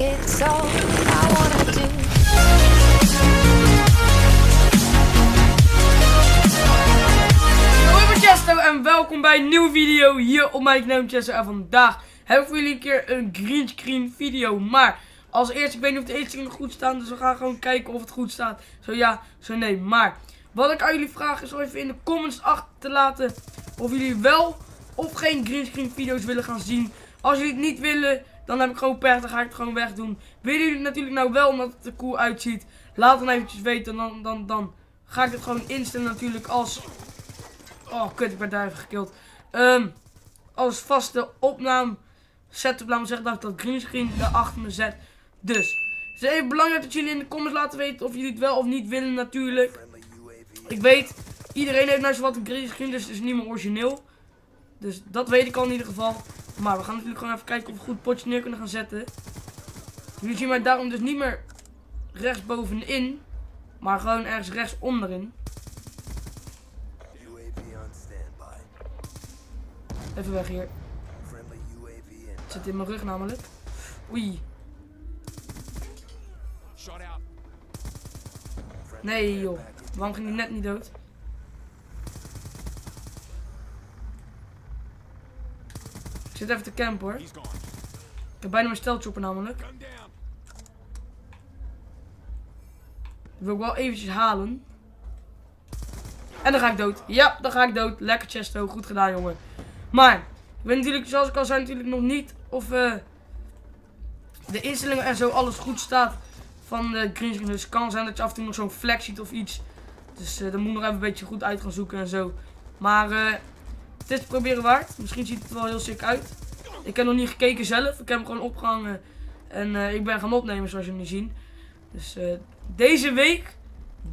It's all I wanna do. Chesto en welkom bij een nieuwe video hier op mijn kanaal Chesto. En vandaag heb ik voor jullie een keer een greenscreen video. Maar als eerste, ik weet niet of de goed staan, dus we gaan gewoon kijken of het goed staat. Zo ja, zo nee. Maar wat ik aan jullie vraag is om even in de comments achter te laten of jullie wel of geen greenscreen video's willen gaan zien. Als jullie het niet willen, dan heb ik gewoon pech, dan ga ik het gewoon wegdoen. Willen jullie natuurlijk nou wel, omdat het er cool uitziet, laat dan eventjes weten. Dan, dan, dan ga ik het gewoon instellen natuurlijk als... Oh, kut, ik ben daar even gekild. Ehm, als vaste opname setup, laat me zeggen dat ik dat greenscreen daarachter me zet. Dus, het is even belangrijk dat jullie in de comments laten weten of jullie het wel of niet willen natuurlijk. Ik weet, iedereen heeft nou zo wat een greenscreen, dus het is niet meer origineel. Dus dat weet ik al in ieder geval. Maar we gaan natuurlijk gewoon even kijken of we goed potje neer kunnen gaan zetten. Jullie zien mij daarom dus niet meer rechtsbovenin. Maar gewoon ergens rechts onderin. UAV on standby. Even weg hier. Het zit in mijn rug namelijk. Oei. Nee joh. Waarom ging hij net niet dood? Zit even te campen hoor. Ik heb bijna mijn stelchopper namelijk. Die wil ik wel eventjes halen. En dan ga ik dood. Ja, dan ga ik dood. Lekker chesto. Goed gedaan jongen. Maar, ik weet natuurlijk, zoals ik al zei, natuurlijk nog niet of eh, de instellingen en zo alles goed staat van de greenscreen. Dus het kan zijn dat je af en toe nog zo'n flex ziet of iets. Dus uh, dan moet nog even een beetje goed uit gaan zoeken en zo. Maar eh, het proberen waard. Misschien ziet het wel heel sick uit. Ik heb nog niet gekeken zelf. Ik heb hem gewoon opgehangen. En eh, ik ben gaan opnemen zoals jullie zien. Dus eh, deze week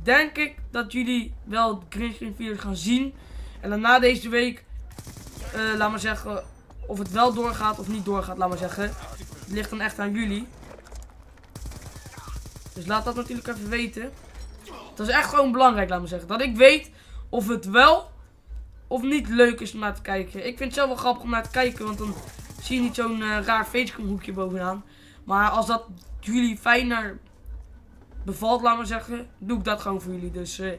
denk ik dat jullie wel greenscreen video's gaan zien. En dan na deze week, eh, laat maar zeggen, of het wel doorgaat of niet doorgaat, laat maar zeggen. Het ligt dan echt aan jullie. Dus laat dat natuurlijk even weten. Dat is echt gewoon belangrijk, laat maar zeggen. Dat ik weet of het wel of niet leuk is om naar te kijken. Ik vind het zelf wel grappig om naar te kijken, want dan zie je niet zo'n eh, raar facecam hoekje bovenaan. Maar als dat jullie fijner bevalt, laat maar zeggen, doe ik dat gewoon voor jullie. Dus eh,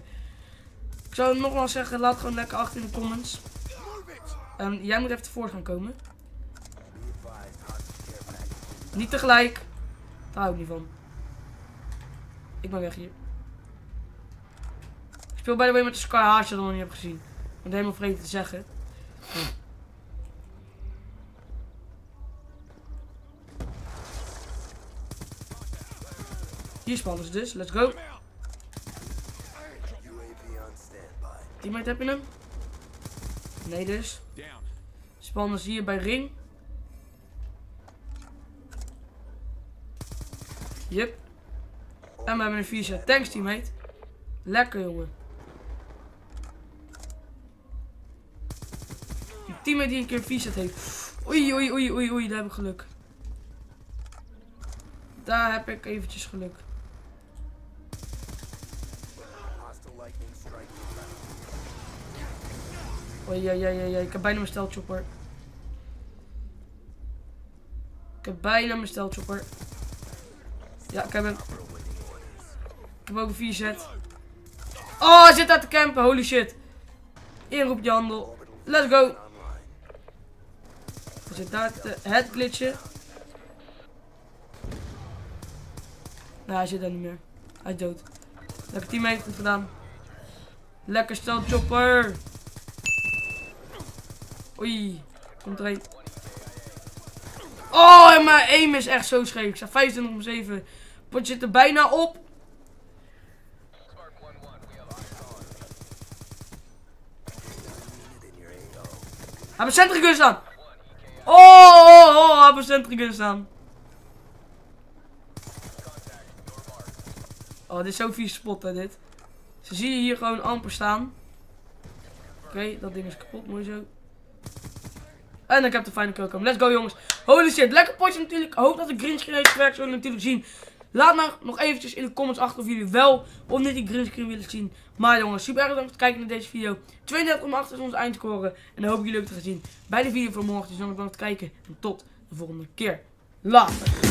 ik zou nogmaals zeggen, laat gewoon lekker achter in de comments. Ehm, jij moet even tevoren gaan komen. Niet tegelijk. Daar hou ik niet van. Ik ben weg hier. Ik speel bij de way met de Sky Haas, je dat nog niet hebt gezien. Ben helemaal vreemd te zeggen. Hier spannen ze dus. Let's go. Teammate, heb je hem? Nee dus. Spannen ze hier bij ring. Yep. En we hebben een 4 set. Thanks teammate. Lekker jongen. Teammate die een keer een 4 set heeft. Oei oei oei oei oei, daar heb ik geluk. Daar heb ik eventjes geluk. Oei oei oei oei, ik heb bijna mijn stelchopper. Ik heb bijna mijn stelchopper. Ja, ik heb hem. Ik heb ook een 4 set. Oh, hij zit daar te campen. Holy shit. Inroep je handel. Let's go. Zit daar te het glitchen. Nee, hij zit daar niet meer. Hij is dood. Lekker teammate, goed gedaan. Lekker stel chopper. Oei. Komt er een. Oh, en mijn aim is echt zo scheef. Ik sta 25 om 7. Potje zit er bijna op. Hij heeft een centrigun staan. Oh, oh, oh, heeft een centrigun staan. Oh, dit is zo vies spot hè, dit. Ze zie je hier gewoon amper staan. Oké, dat ding is kapot, mooi zo. En ik heb de final kill. Let's go jongens. Holy shit, lekker potje natuurlijk. Ik hoop dat de greenscreen heeft gewerkt, zullen we natuurlijk zien. Laat nou nog eventjes in de comments achter of jullie wel of niet die greenscreen willen zien. Maar jongens, super erg bedankt voor het kijken naar deze video. 32,8 is ons eindscore. En dan hoop ik jullie ook te gaan zien bij de video van morgen. Dus dan bedankt voor het kijken. En tot de volgende keer. Later.